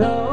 know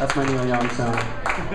That's my Neil Young sound.